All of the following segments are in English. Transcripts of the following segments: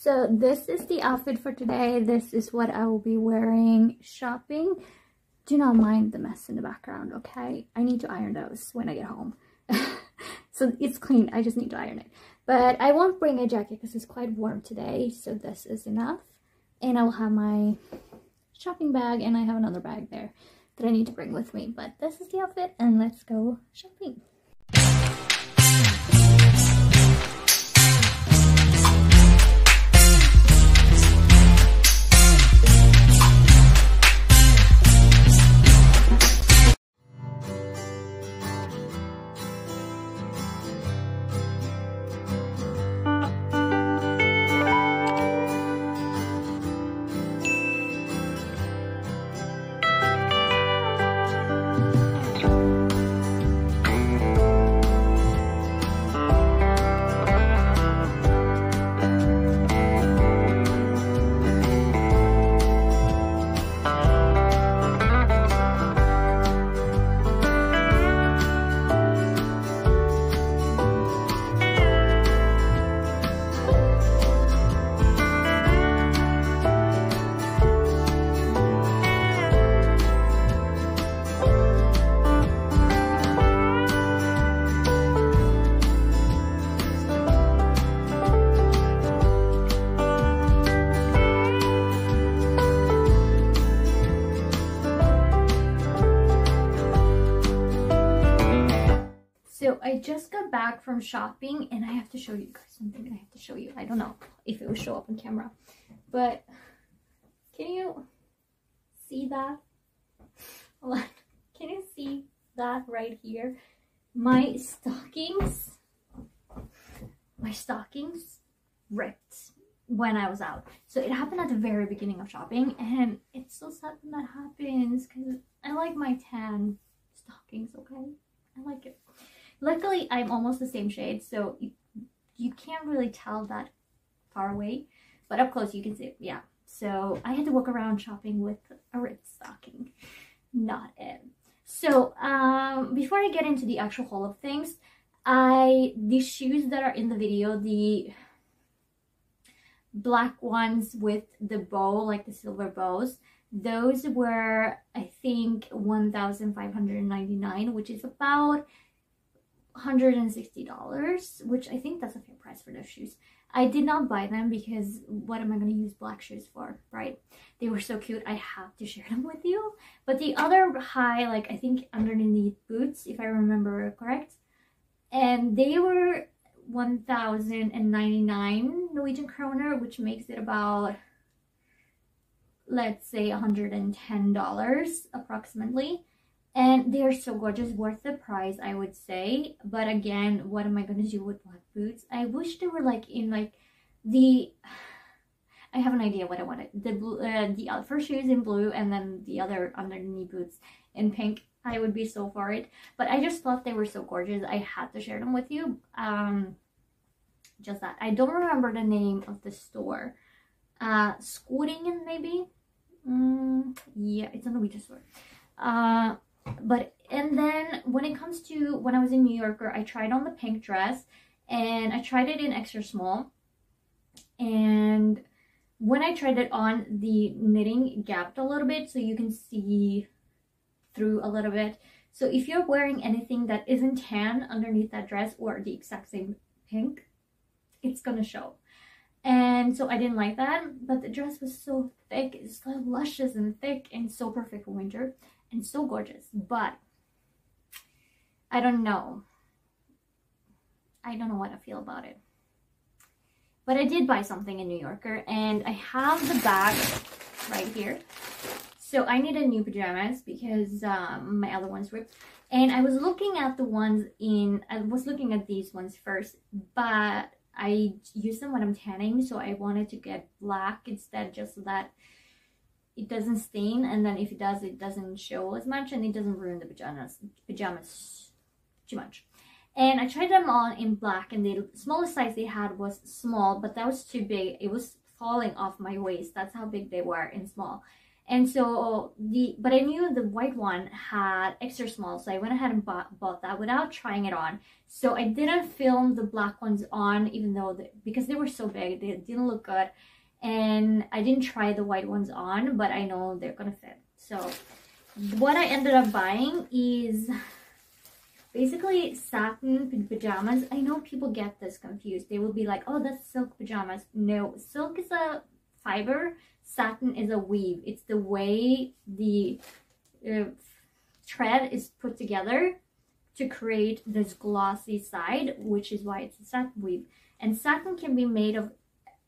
So this is the outfit for today. This is what I will be wearing shopping. Do not mind the mess in the background, okay? I need to iron those when I get home. so it's clean. I just need to iron it. But I won't bring a jacket because it's quite warm today. So this is enough. And I will have my shopping bag and I have another bag there that I need to bring with me. But this is the outfit and let's go shopping. So I just got back from shopping and I have to show you guys something I have to show you. I don't know if it will show up on camera, but can you see that? Can you see that right here? My stockings, my stockings ripped when I was out. So it happened at the very beginning of shopping and it's so sad when that happens because I like my tan stockings, okay? I like it. Luckily, I'm almost the same shade, so you, you can't really tell that far away. But up close, you can see, yeah. So I had to walk around shopping with a ripped stocking. Not it. So um, before I get into the actual haul of things, I the shoes that are in the video, the black ones with the bow, like the silver bows, those were, I think, 1,599, which is about $160 which i think that's a fair price for those shoes. I did not buy them because what am i going to use black shoes for right? They were so cute i have to share them with you. But the other high like i think underneath boots if i remember correct and they were 1099 norwegian kroner which makes it about let's say $110 approximately and they're so gorgeous worth the price i would say. But again what am i to do with black boots? I wish they were like in like the i have an idea what i wanted. The blue uh, the first shoes in blue and then the other underneath boots in pink. I would be so for it. But i just thought they were so gorgeous. I had to share them with you. Um just that. I don't remember the name of the store. Uh Skordingen maybe? Mm, yeah it's a norwegian store. Uh but and then when it comes to when I was in New Yorker, I tried on the pink dress and I tried it in extra small. And when I tried it on, the knitting gapped a little bit so you can see through a little bit. So if you're wearing anything that isn't tan underneath that dress or the exact same pink, it's gonna show. And so I didn't like that, but the dress was so thick, it's so luscious and thick and so perfect for winter and so gorgeous. But I don't know. I don't know what I feel about it. But I did buy something in New Yorker and I have the bag right here. So I needed new pajamas because um, my other ones ripped. And I was looking at the ones in, I was looking at these ones first, but I use them when I'm tanning. So I wanted to get black instead just so that it doesn't stain and then if it does it doesn't show as much and it doesn't ruin the pajamas pajamas too much and i tried them on in black and the smallest size they had was small but that was too big it was falling off my waist that's how big they were in small And so the, but I knew the white one had extra small, so I went ahead and bought, bought that without trying it on. So I didn't film the black ones on, even though, the, because they were so big, they didn't look good. And I didn't try the white ones on, but I know they're gonna fit. So what I ended up buying is basically satin pajamas. I know people get this confused. They will be like, oh, that's silk pajamas. No, silk is a fiber satin is a weave. It's the way the uh, thread is put together to create this glossy side, which is why it's a satin weave. And satin can be made of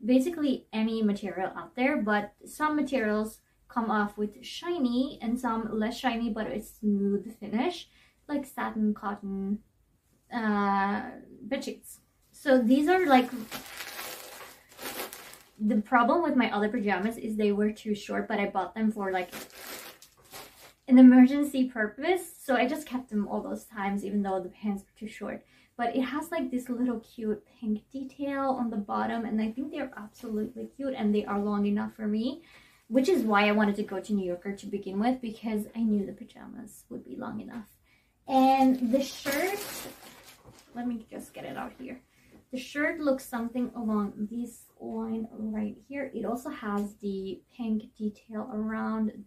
basically any material out there, but some materials come off with shiny and some less shiny, but it's smooth finish, like satin, cotton, uh, bed sheets. So these are like the problem with my other pajamas is they were too short, but I bought them for like an emergency purpose. So I just kept them all those times, even though the pants were too short. But it has like this little cute pink detail on the bottom. And I think they're absolutely cute and they are long enough for me. Which is why I wanted to go to New Yorker to begin with because I knew the pajamas would be long enough. And the shirt, let me just get it out here. The shirt looks something along this line right here. It also has the pink detail around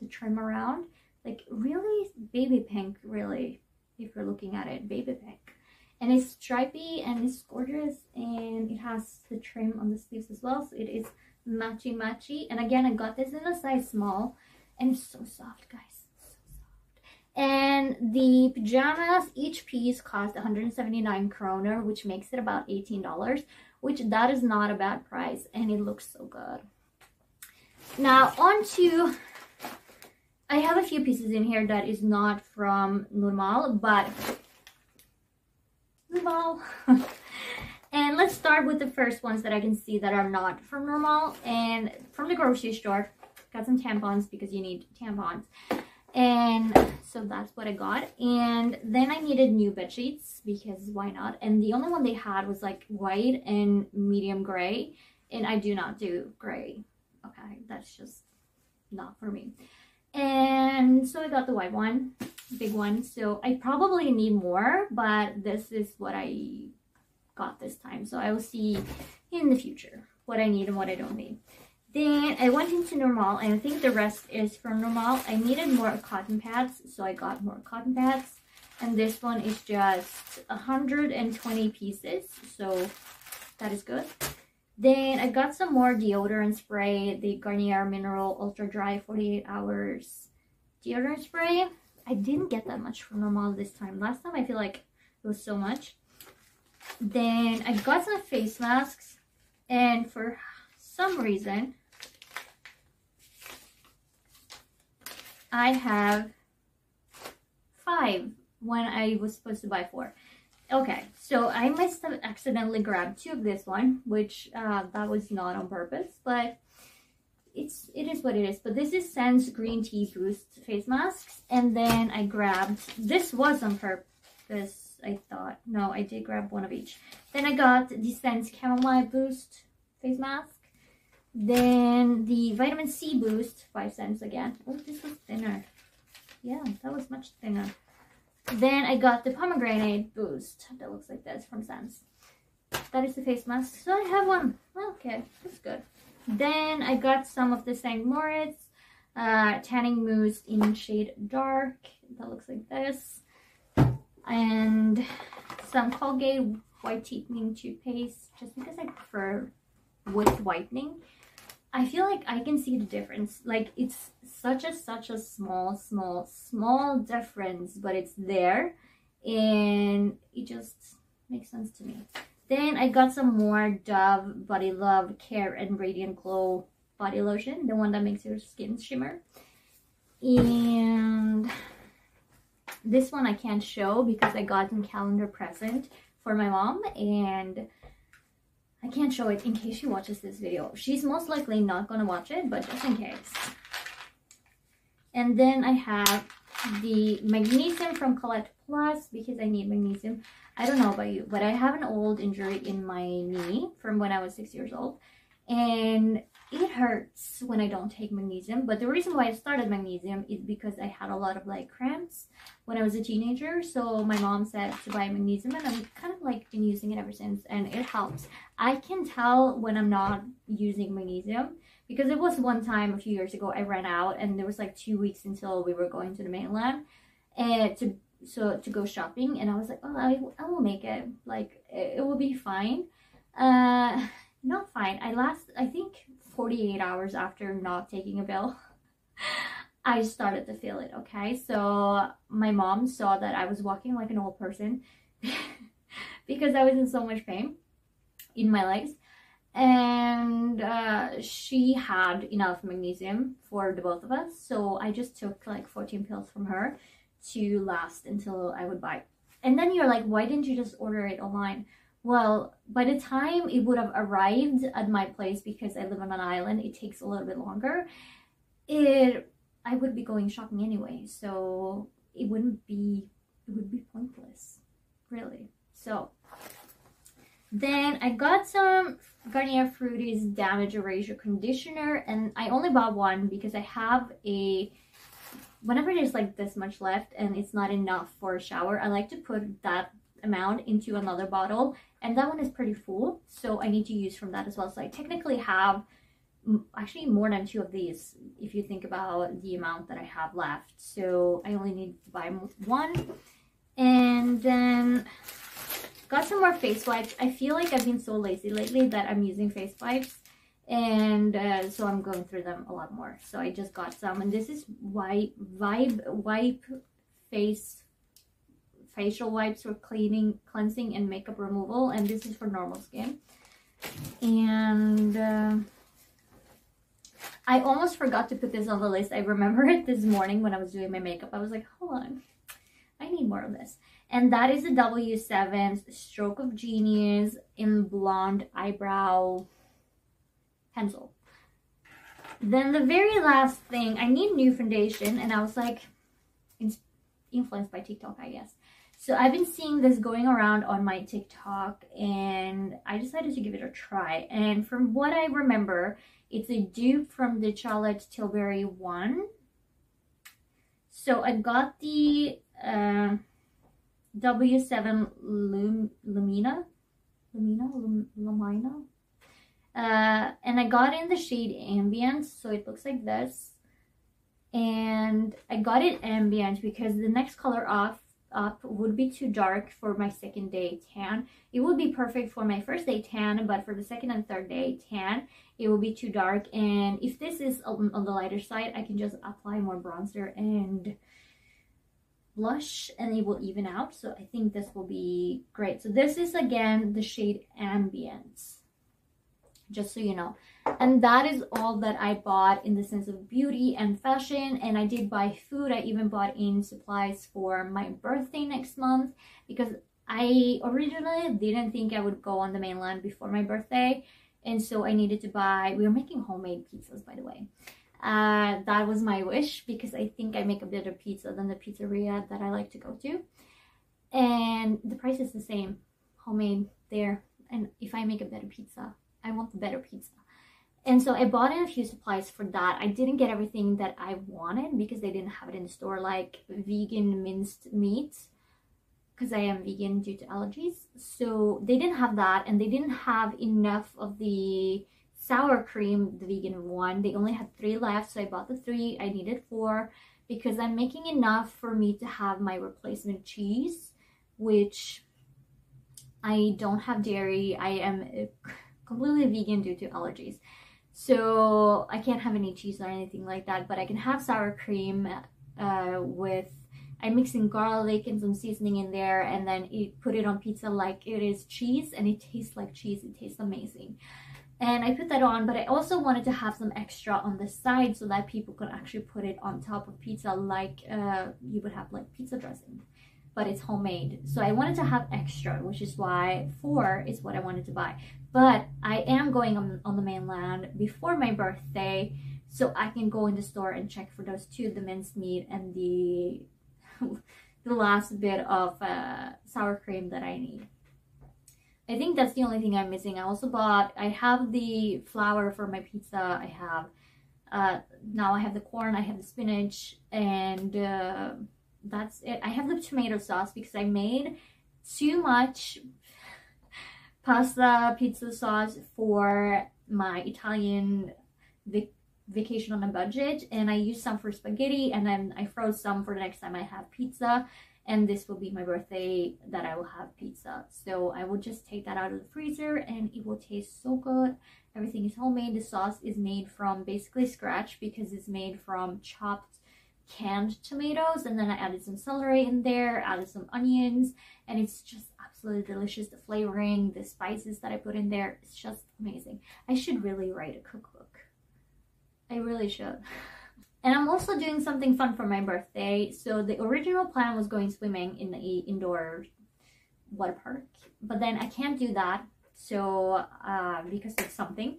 the trim around. Like really baby pink, really, if you're looking at it, baby pink. And it's stripy and it's gorgeous and it has the trim on the sleeves as well. So it is matchy matchy. And again, I got this in a size small and it's so soft, guys. So soft and the pajamas, each piece cost 179 kroner, which makes it about $18, which that is not a bad price. And it looks so good. Now on to, I have a few pieces in here that is not from Normal, but Normal. and let's start with the first ones that I can see that are not from Normal. And from the grocery store, got some tampons because you need tampons. And so that's what I got. And then I needed new bed sheets because why not? And the only one they had was like white and medium gray. And I do not do gray. Okay that's just not for me and so I got the white one big one so I probably need more but this is what I got this time so I will see in the future what I need and what I don't need then I went into Normal, and I think the rest is from Normal. I needed more cotton pads, so I got more cotton pads. And this one is just 120 pieces, so that is good. Then I got some more deodorant spray, the Garnier Mineral Ultra Dry 48 Hours deodorant spray. I didn't get that much from Normal this time. Last time I feel like it was so much. Then I got some face masks, and for some reason, I have five when I was supposed to buy four. Okay, so I must have accidentally grabbed two of this one, which uh, that was not on purpose, but it's it is what it is. But this is Sense Green Tea Boost face masks, and then I grabbed this was on purpose. I thought no, I did grab one of each. Then I got the Sense Chamomile Boost face mask, then the vitamin C boost, five cents again. Oh, this was thinner. Yeah, that was much thinner. Then I got the pomegranate boost. That looks like this from Sense. That is the face mask. So I have one. Okay, that's good. Then I got some of the St. Moritz uh, tanning mousse in shade dark. That looks like this. And some Colgate white teething toothpaste just because I prefer with whitening. I feel like I can see the difference. Like it's such a such a small, small, small difference, but it's there and it just makes sense to me. Then I got some more Dove Body Love Care and Radiant Glow body lotion, the one that makes your skin shimmer. And this one I can't show because I got in calendar present for my mom and I can't show it in case she watches this video. She's most likely not to watch it, but just in case. And then I have the magnesium from Colette Plus because I need magnesium. I don't know about you, but I have an old injury in my knee from when I was six years old. And it hurts when I don't take magnesium. But the reason why I started magnesium is because I had a lot of like cramps when I was a teenager. So my mom said to buy magnesium and I've kind of like been using it ever since and it helps. I can tell when I'm not using magnesium because it was one time a few years ago I ran out and there was like two weeks until we were going to the mainland and to so to go shopping and I was like, oh, I, I will make it. Like it, it will be fine. Uh, not fine. I last, I think 48 hours after not taking a pill, I started to feel it, okay? So my mom saw that I was walking like an old person because I was in so much pain in my legs. And uh, she had enough magnesium for the both of us. So I just took like 14 pills from her to last until I would buy. And then you're like, why didn't you just order it online? Well, by the time it would have arrived at my place, because I live on an island, it takes a little bit longer. It, I would be going shopping anyway, so it wouldn't be, it would be pointless, really. So then I got some Garnier Fructis Damage Eraser Conditioner, and I only bought one because I have a whenever there's like this much left and it's not enough for a shower, I like to put that amount into another bottle and that one is pretty full so I need to use from that as well. So I technically have actually more than two of these if you think about the amount that I have left. So I only need to buy one and then got some more face wipes. I feel like I've been so lazy lately that I'm using face wipes and uh, so I'm going through them a lot more. So I just got some and this is wipe vibe wipe face facial wipes for cleaning, cleansing, and makeup removal. And this is for normal skin. And uh, I almost forgot to put this on the list. I remember it this morning when I was doing my makeup. I was like, hold on, I need more of this. And that is the W7 Stroke of Genius in Blonde Eyebrow Pencil. Then the very last thing, I need new foundation. And I was like, influenced by TikTok, I guess. So I've been seeing this going around on my TikTok and I decided to give it a try. And from what I remember, it's a dupe from the Charlotte Tilbury one. So I got the uh, W7 Lum Lumina, Lumina, Lum Lumina. Uh, and I got in the shade Ambient, so it looks like this. And I got it Ambient because the next color off up would be too dark for my second day tan. It would be perfect for my first day tan, but for the second and third day tan, it will be too dark. And if this is on, the lighter side, I can just apply more bronzer and blush and it will even out. So I think this will be great. So this is again the shade Ambience, just so you know. And that is all that I bought in the sense of beauty and fashion. And I did buy food. I even bought in supplies for my birthday next month because I originally didn't think I would go on the mainland before my birthday. And so I needed to buy we were making homemade pizzas by the way. Uh, that was my wish because I think I make a better pizza than the pizzeria that I like to go to. And the price is the same homemade there. And if I make a better pizza I want the better pizza and so I bought in a few supplies for that. I didn't get everything that I wanted because they didn't have it in the store, like vegan minced meat, because I am vegan due to allergies. So they didn't have that, and they didn't have enough of the sour cream, the vegan one. They only had three left, so I bought the three. I needed four because I'm making enough for me to have my replacement cheese, which I don't have dairy. I am completely vegan due to allergies. So I can't have any cheese or anything like that, but I can have sour cream uh, with, I mix in garlic and some seasoning in there and then it, put it on pizza like it is cheese and it tastes like cheese. It tastes amazing. And I put that on, but I also wanted to have some extra on the side so that people could actually put it on top of pizza like uh, you would have like pizza dressing but it's homemade. So I wanted to have extra, which is why four is what I wanted to buy. But I am going on, on the mainland before my birthday, so I can go in the store and check for those two, the minced meat and the the last bit of uh, sour cream that I need. I think that's the only thing I'm missing. I also bought, I have the flour for my pizza. I have, uh, now I have the corn, I have the spinach, and uh, that's it. I have the tomato sauce because I made too much pasta pizza sauce for my Italian vac vacation on a budget and I used some for spaghetti and then I froze some for the next time I have pizza and this will be my birthday that I will have pizza. So I will just take that out of the freezer and it will taste so good. Everything is homemade. The sauce is made from basically scratch because it's made from chopped canned tomatoes and then I added some celery in there, added some onions and it's just absolutely delicious. The flavoring, the spices that I put in there, it's just amazing. I should really write a cookbook. I really should. And I'm also doing something fun for my birthday. So the original plan was going swimming in the indoor water park, but then I can't do that. So uh, because of something,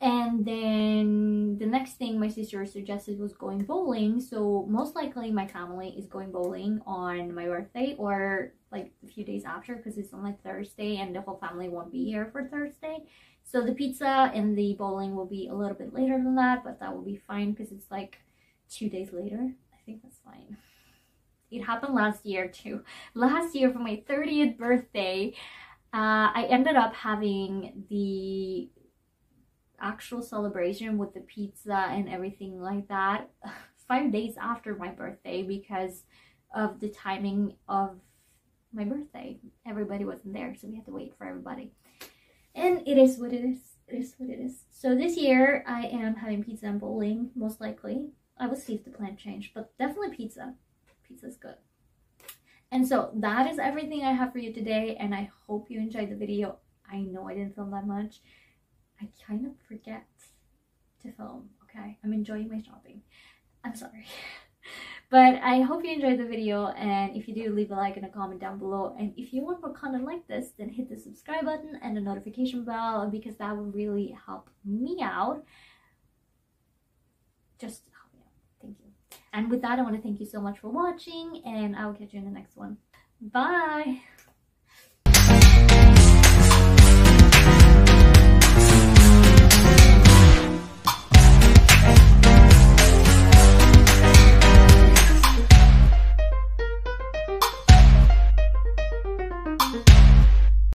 and then the next thing my sister suggested was going bowling. So most likely my family is going bowling on my birthday or like a few days after because it's on like Thursday and the whole family won't be here for Thursday. So the pizza and the bowling will be a little bit later than that, but that will be fine because it's like two days later. I think that's fine. It happened last year too. Last year for my 30th birthday, uh, I ended up having the actual celebration with the pizza and everything like that five days after my birthday because of the timing of my birthday. Everybody wasn't there, so we had to wait for everybody. And it is what it is. It is what it is. So this year I am having pizza and bowling, most likely. I will see if the plan changed, but definitely pizza. Pizza's good. And so that is everything I have for you today, and I hope you enjoyed the video. I know I didn't film that much. I kind of forget to film, okay? I'm enjoying my shopping. I'm sorry. but I hope you enjoyed the video, and if you do, leave a like and a comment down below. And if you want more content like this, then hit the subscribe button and the notification bell because that will really help me out. Just help me out. Thank you. And with that, I want to thank you so much for watching, and I will catch you in the next one. Bye!